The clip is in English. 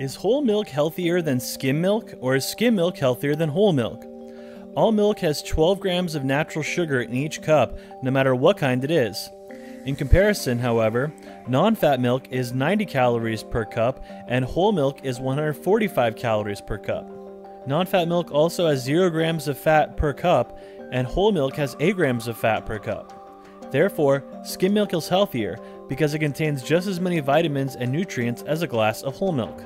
Is whole milk healthier than skim milk, or is skim milk healthier than whole milk? All milk has 12 grams of natural sugar in each cup, no matter what kind it is. In comparison, however, non fat milk is 90 calories per cup and whole milk is 145 calories per cup. Non fat milk also has 0 grams of fat per cup and whole milk has 8 grams of fat per cup. Therefore, skim milk is healthier because it contains just as many vitamins and nutrients as a glass of whole milk.